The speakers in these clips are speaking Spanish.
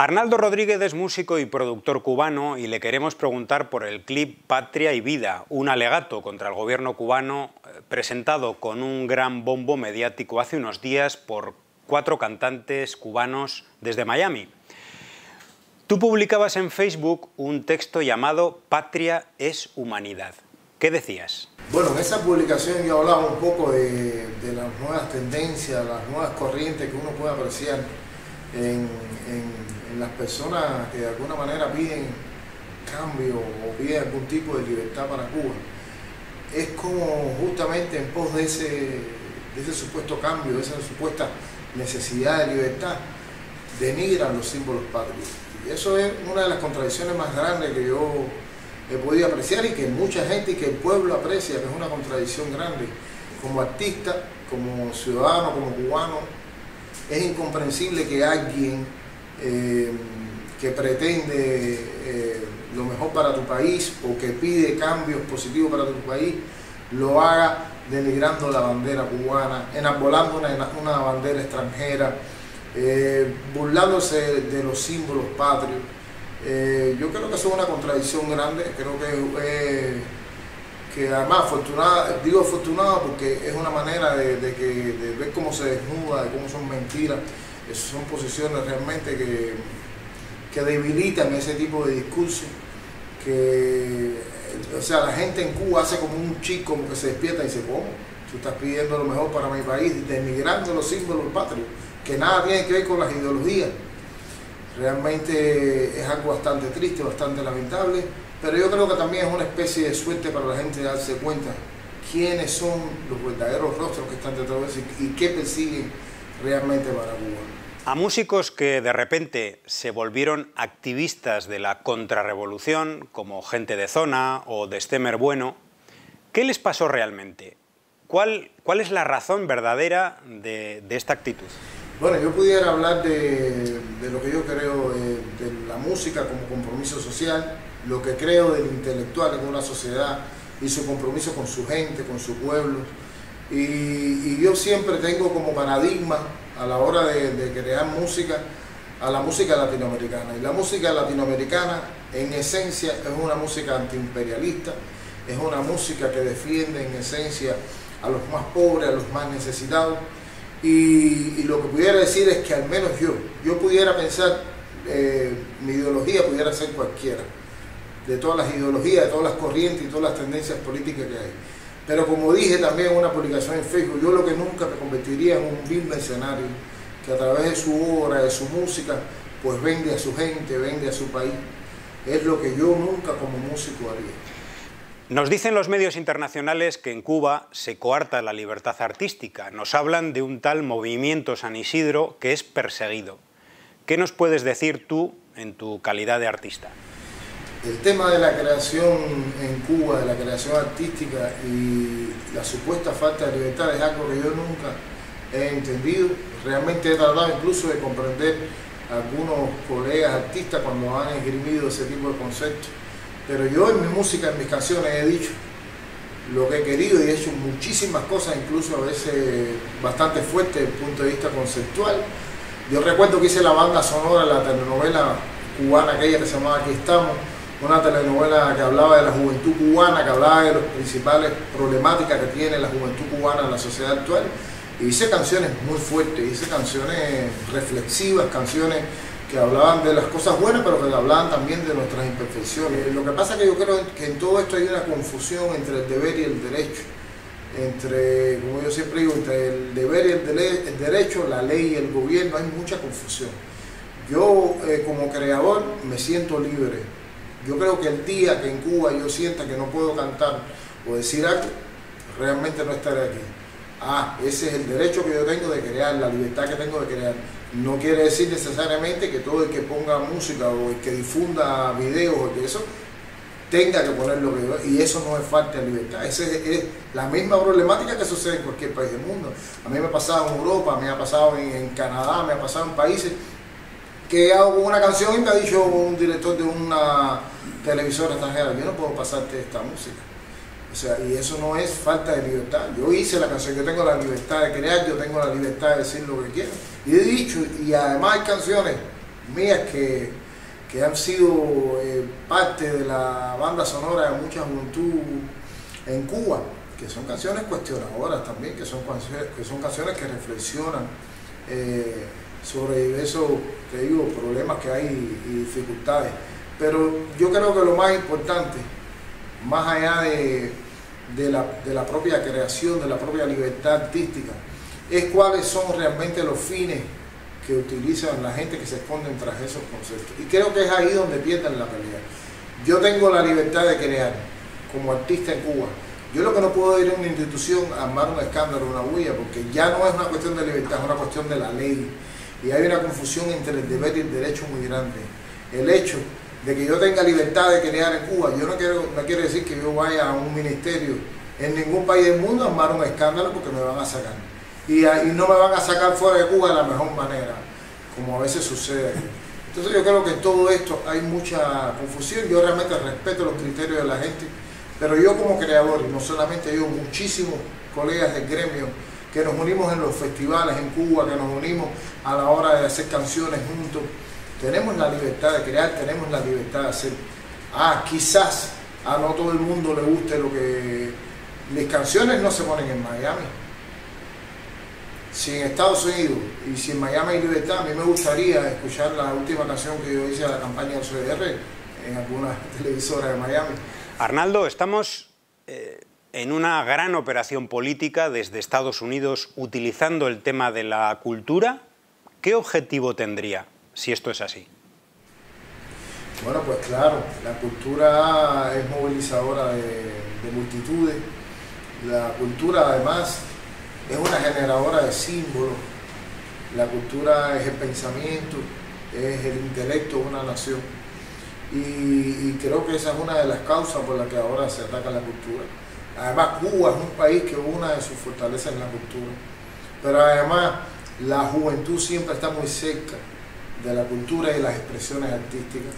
Arnaldo Rodríguez es músico y productor cubano y le queremos preguntar por el clip Patria y Vida, un alegato contra el gobierno cubano eh, presentado con un gran bombo mediático hace unos días por cuatro cantantes cubanos desde Miami. Tú publicabas en Facebook un texto llamado Patria es humanidad. ¿Qué decías? Bueno, en esa publicación yo hablaba un poco de, las nuevas tendencias, las nuevas corrientes que uno puede apreciar en en las personas que de alguna manera piden cambio o piden algún tipo de libertad para Cuba, es como justamente en pos de ese, ese supuesto cambio, de esa supuesta necesidad de libertad, denigran los símbolos patrios. Y eso es una de las contradicciones más grandes que yo he podido apreciar y que mucha gente y que el pueblo aprecia, que es una contradicción grande. Como artista, como ciudadano, como cubano, es incomprensible que alguien eh, que pretende eh, lo mejor para tu país o que pide cambios positivos para tu país, lo haga denigrando la bandera cubana, enarbolando una, una bandera extranjera, eh, burlándose de los símbolos patrios. yo creo que eso es una contradicción grande, creo que, que además afortunada, digo afortunado porque es una manera de, que, de ver cómo se desnuda, de cómo son mentiras son posiciones realmente que, que debilitan ese tipo de discurso, que, o sea, la gente en Cuba hace como un chico que se despierta y dice, ¿cómo? Tú estás pidiendo lo mejor para mi país, denigrando los símbolos patrios, que nada tiene que ver con las ideologías. Realmente es algo bastante triste, bastante lamentable, pero yo creo que también es una especie de suerte para la gente darse cuenta quiénes son los verdaderos rostros que están detrás de eso y qué persiguen realmente para Cuba a músicos que de repente se volvieron activistas de la contrarrevolución, como Gente de Zona o de Stemer Bueno, ¿qué les pasó realmente? ¿Cuál, cuál es la razón verdadera de, esta actitud? Bueno, yo pudiera hablar de, lo que yo creo de, de, la música como compromiso social, lo que creo del intelectual en una sociedad y su compromiso con su gente, con su pueblo. Y, y yo siempre tengo como paradigma a la hora de, crear música a la música latinoamericana. Y la música latinoamericana en esencia es una música antiimperialista, es una música que defiende en esencia a los más pobres, a los más necesitados. Y, lo que pudiera decir es que al menos yo, yo pudiera pensar, eh, mi ideología pudiera ser cualquiera, de todas las ideologías, de todas las corrientes y todas las tendencias políticas que hay. Pero como dije también en una publicación en Facebook, yo lo que nunca me convertiría en un vil mercenario que a través de su obra, de su música, pues vende a su gente, vende a su país. Es lo que yo nunca como músico haría. Nos dicen los medios internacionales que en Cuba se coarta la libertad artística. Nos hablan de un tal movimiento San Isidro que es perseguido. ¿Qué nos puedes decir tú en tu calidad de artista? El tema de la creación en Cuba, de la creación artística y la supuesta falta de libertad es algo que yo nunca he entendido. Realmente he tratado incluso de comprender a algunos colegas artistas cuando han esgrimido ese tipo de conceptos. Pero yo en mi música, en mis canciones he dicho lo que he querido y he hecho muchísimas cosas, incluso a veces bastante fuertes desde el punto de vista conceptual. Yo recuerdo que hice la banda sonora la telenovela cubana aquella que se llamaba Aquí estamos, una telenovela que hablaba de la juventud cubana, que hablaba de las principales problemáticas que tiene la juventud cubana en la sociedad actual. Y hice canciones muy fuertes, hice canciones reflexivas, canciones que hablaban de las cosas buenas, pero que hablaban también de nuestras imperfecciones. Lo que pasa es que yo creo que en todo esto hay una confusión entre el deber y el derecho. Entre, como yo siempre digo, entre el deber y el, derecho, la ley y el gobierno, hay mucha confusión. Yo, eh, como creador, me siento libre yo creo que el día que en Cuba yo sienta que no puedo cantar o decir algo, realmente no estaré aquí. Ah, ese es el derecho que yo tengo de crear, la libertad que tengo de crear. No quiere decir necesariamente que todo el que ponga música o el que difunda videos o que eso tenga que poner lo que yo, y eso no es falta de libertad. Esa es, la misma problemática que sucede en cualquier país del mundo. A mí me ha pasado en Europa, me ha pasado en Canadá, me ha pasado en países que hago una canción y me ha dicho un director de una televisora extranjera, yo no puedo pasarte esta música. O sea, y eso no es falta de libertad. Yo hice la canción, yo tengo la libertad de crear, yo tengo la libertad de decir lo que quiero. Y he dicho, y además hay canciones mías que, han sido eh, parte de la banda sonora de mucha juventud en Cuba, que son canciones cuestionadoras también, que son, que son canciones que reflexionan eh, sobre diversos, te digo, problemas que hay y dificultades. Pero yo creo que lo más importante, más allá de, la, de la propia creación, de la propia libertad artística, es cuáles son realmente los fines que utilizan la gente que se esconde tras esos conceptos. Y creo que es ahí donde pierden la realidad. Yo tengo la libertad de crear como artista en Cuba. Yo lo que no puedo ir a una institución a armar un escándalo, una huella, porque ya no es una cuestión de libertad, es una cuestión de la ley. Y hay una confusión entre el deber y el derecho muy grande. El hecho de que yo tenga libertad de crear en Cuba, yo no quiero, no quiere decir que yo vaya a un ministerio. En ningún país del mundo a armar un escándalo porque me van a sacar. Y, no me van a sacar fuera de Cuba de la mejor manera, como a veces sucede Entonces yo creo que en todo esto hay mucha confusión, yo realmente respeto los criterios de la gente, pero yo como creador, y no solamente yo, muchísimos colegas del gremio, que nos unimos en los festivales en Cuba, que nos unimos a la hora de hacer canciones juntos, tenemos la libertad de crear, tenemos la libertad de hacer. Ah, quizás a no todo el mundo le guste lo que... Mis canciones no se ponen en Miami, si en Estados Unidos y si en Miami hay libertad, a mí me gustaría escuchar la última canción que yo hice a la campaña del CDR en alguna televisora de Miami. Arnaldo, estamos eh, en una gran operación política desde Estados Unidos utilizando el tema de la cultura. ¿Qué objetivo tendría si esto es así? Bueno, pues claro, la cultura es movilizadora de, de multitudes. La cultura además es una generadora de símbolos. La cultura es el pensamiento, es el intelecto de una nación. Y, creo que esa es una de las causas por las que ahora se ataca la cultura. Además, Cuba es un país que una de sus fortalezas es la cultura. Pero además, la juventud siempre está muy cerca de la cultura y las expresiones artísticas.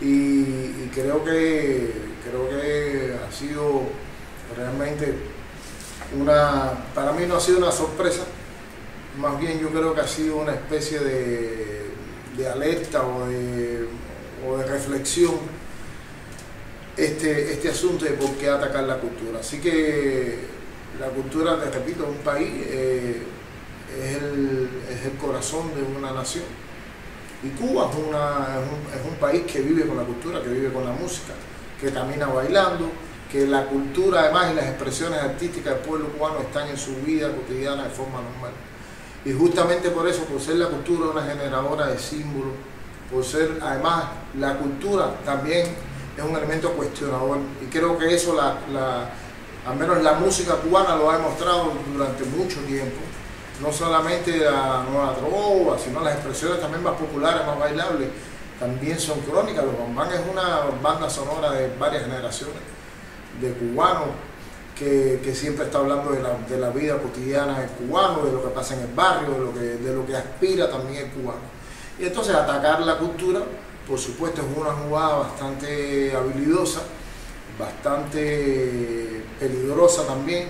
Y, creo, que, creo que ha sido realmente una, para mí no ha sido una sorpresa, más bien yo creo que ha sido una especie de, alerta o de, reflexión este, este asunto de por qué atacar la cultura. Así que la cultura, te repito, es un país, eh, es, el, corazón de una nación. Y Cuba es, es un país que vive con la cultura, que vive con la música, que camina bailando, que la cultura además y las expresiones artísticas del pueblo cubano están en su vida cotidiana de forma normal. Y justamente por eso, por ser la cultura una generadora de símbolos, por ser además la cultura también es un elemento cuestionador. Y creo que eso, la, al menos la música cubana lo ha demostrado durante mucho tiempo. No solamente la nueva trova, sino las expresiones también más populares, más bailables, también son crónicas. Los Bambán es una banda sonora de varias generaciones de cubano que, siempre está hablando de la, vida cotidiana del cubano, de lo que pasa en el barrio, de lo que, de lo que aspira también el cubano. Y entonces atacar la cultura, por supuesto, es una jugada bastante habilidosa, bastante peligrosa también,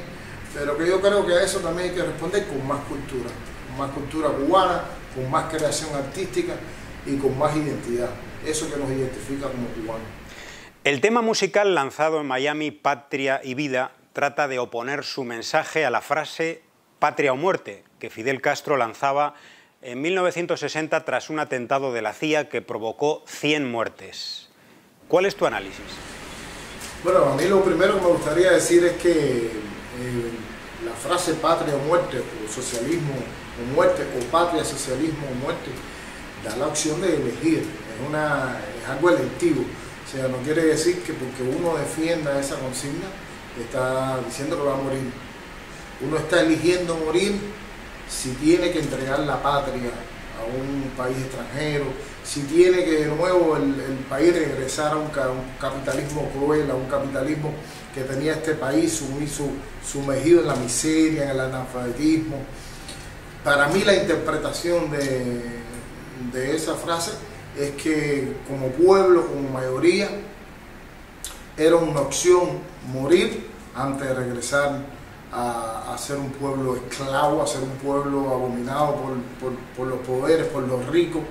pero que yo creo que a eso también hay que responder con más cultura, con más cultura cubana, con más creación artística y con más identidad. Eso que nos identifica como cubanos. El tema musical lanzado en Miami, Patria y Vida, trata de oponer su mensaje a la frase Patria o muerte, que Fidel Castro lanzaba en 1960 tras un atentado de la CIA que provocó 100 muertes. ¿Cuál es tu análisis? Bueno, a mí lo primero que me gustaría decir es que eh, la frase patria o muerte, o socialismo o muerte, o patria, socialismo o muerte, da la opción de elegir, es, una, es algo electivo. O sea, no quiere decir que porque uno defienda esa consigna, está diciendo que va a morir. Uno está eligiendo morir si tiene que entregar la patria a un país extranjero, si tiene que de nuevo el, país regresar a un, capitalismo cruel, a un capitalismo que tenía este país sumiso, sumergido en la miseria, en el analfabetismo. Para mí la interpretación de, de esa frase es que como pueblo, como mayoría, era una opción morir antes de regresar a, ser un pueblo esclavo, a ser un pueblo abominado por, los poderes, por los ricos.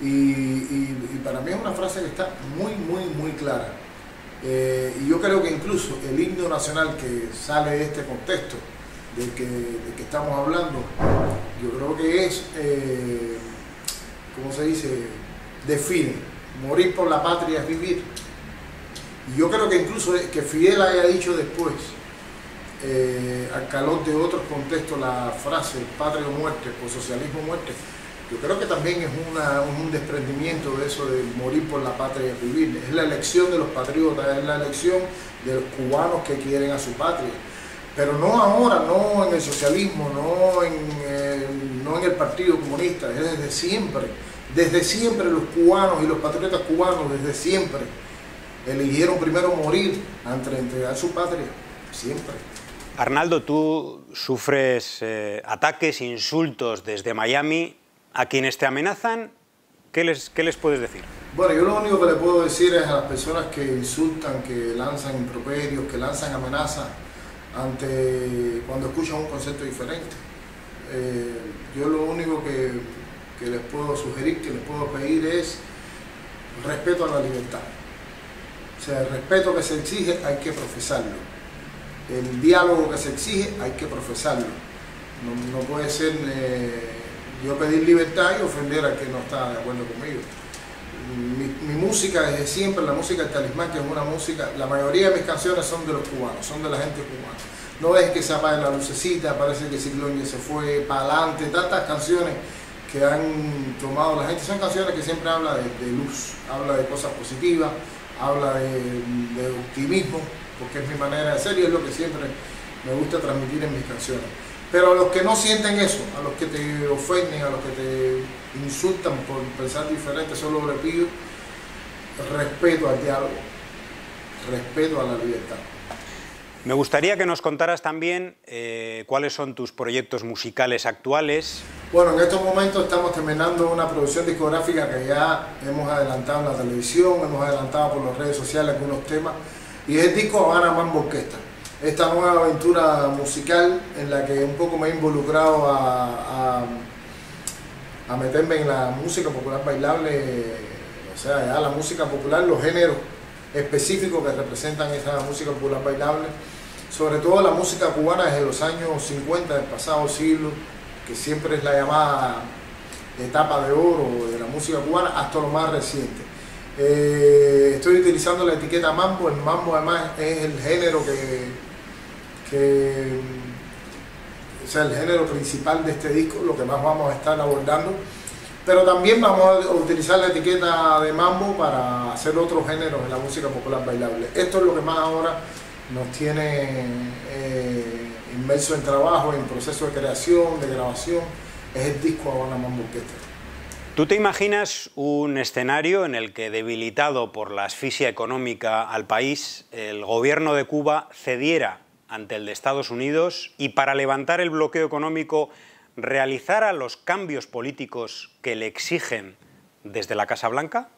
Y, para mí es una frase que está muy, muy, muy clara. Eh, y yo creo que incluso el himno nacional que sale de este contexto de que, que estamos hablando, yo creo que es, eh, ¿cómo se dice? Define. Morir por la patria es vivir. Y yo creo que incluso que Fidel haya dicho después, eh, al calor de otros contextos, la frase patria o muerte o socialismo o muerte, yo creo que también es un desprendimiento de eso de morir por la patria y vivir. Es la elección de los patriotas, es la elección de los cubanos que quieren a su patria. Pero no ahora, no en el socialismo, no en el, no en el Partido Comunista, es desde siempre. Desde siempre los cubanos y los patriotas cubanos, desde siempre, eligieron primero morir antes de entregar su patria. Siempre. Arnaldo, tú sufres eh, ataques, insultos desde Miami a quienes te amenazan, ¿qué les, ¿qué les puedes decir? Bueno, yo lo único que le puedo decir es a las personas que insultan, que lanzan improperios, que lanzan amenazas ante cuando escuchan un concepto diferente. Eh, yo lo único que, que les puedo sugerir, que les puedo pedir es respeto a la libertad. O sea, el respeto que se exige hay que profesarlo. El diálogo que se exige hay que profesarlo. No, no puede ser eh, yo pedir libertad y ofender a quien no está de acuerdo conmigo. Mi, música desde siempre, la música del talismán, que es una música, la mayoría de mis canciones son de los cubanos, son de la gente cubana. No es que se apague la lucecita, parece que Ciclón se fue, para adelante, tantas canciones que han tomado la gente, son canciones que siempre habla de, luz, habla de cosas positivas, habla de, de optimismo, porque es mi manera de ser y es lo que siempre me gusta transmitir en mis canciones. Pero a los que no sienten eso, a los que te ofenden, a los que te insultan por pensar diferente, solo le pido respeto al diálogo, respeto a la libertad. Me gustaría que nos contaras también eh, cuáles son tus proyectos musicales actuales. Bueno, en estos momentos estamos terminando una producción discográfica que ya hemos adelantado en la televisión, hemos adelantado por las redes sociales algunos temas, y es el disco Habana Mambo Orquesta esta nueva aventura musical en la que un poco me he involucrado a, a, meterme en la música popular bailable, o sea, ya la música popular, los géneros específicos que representan esa música popular bailable, sobre todo la música cubana desde los años 50 del pasado siglo, que siempre es la llamada etapa de oro de la música cubana, hasta lo más reciente. Eh, estoy utilizando la etiqueta mambo, el mambo además es el género que que sea el género principal de este disco, lo que más vamos a estar abordando. Pero también vamos a utilizar la etiqueta de mambo para hacer otros géneros en la música popular bailable. Esto es lo que más ahora nos tiene eh, inmerso en trabajo, en proceso de creación, de grabación, es el disco Habana Mambo Orquesta. ¿Tú te imaginas un escenario en el que, debilitado por la asfixia económica al país, el gobierno de Cuba cediera ante el de Estados Unidos y para levantar el bloqueo económico realizara los cambios políticos que le exigen desde la Casa Blanca?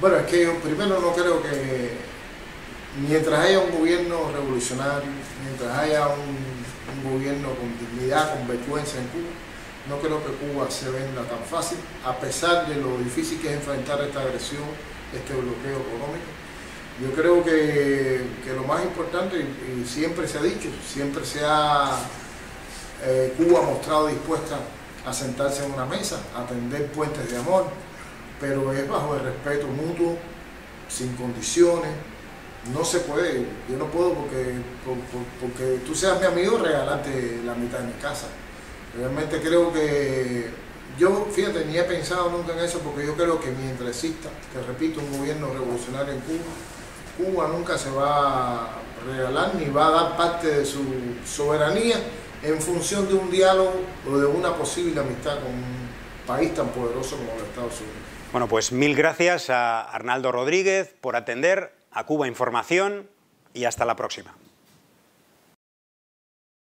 Bueno, es que primero no creo que mientras haya un gobierno revolucionario, mientras haya un, gobierno con dignidad, con vergüenza en Cuba, no creo que Cuba se venda tan fácil, a pesar de lo difícil que es enfrentar esta agresión, este bloqueo económico yo creo que, lo más importante, y, siempre se ha dicho, siempre se ha, eh, Cuba mostrado dispuesta a sentarse en una mesa, a tender puentes de amor, pero es bajo el respeto mutuo, sin condiciones. No se puede, yo no puedo porque, porque tú seas mi amigo regalarte la mitad de mi casa. Realmente creo que yo, fíjate, ni he pensado nunca en eso porque yo creo que mientras exista, te repito, un gobierno revolucionario en Cuba, Cuba nunca se va a regalar ni va a dar parte de su soberanía en función de un diálogo o de una posible amistad con un país tan poderoso como los Estados Unidos. Bueno, pues mil gracias a Arnaldo Rodríguez por atender a Cuba Información y hasta la próxima.